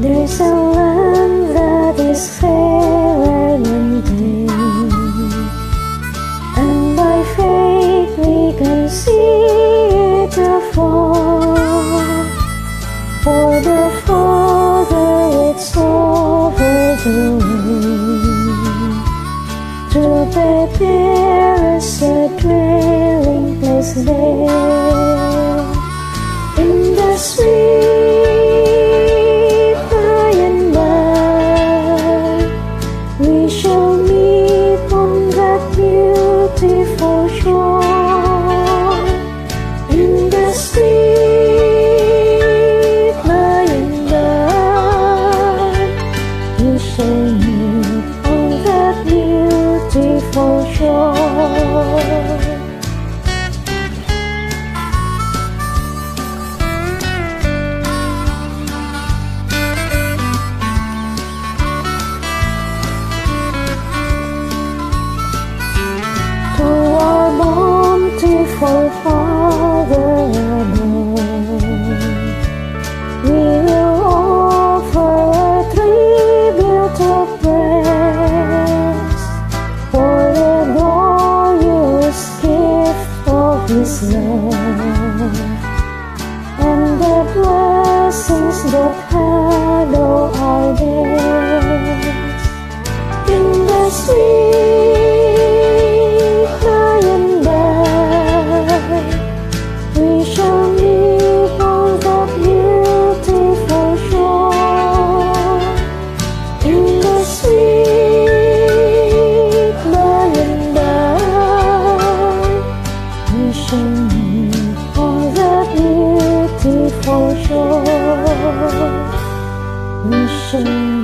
There's a land that is fair and tame, and by faith we can see it afar. For the Father it's over the way. To prepare us a dwelling place there. In the sweet His love and the blessings that hallow 我说你是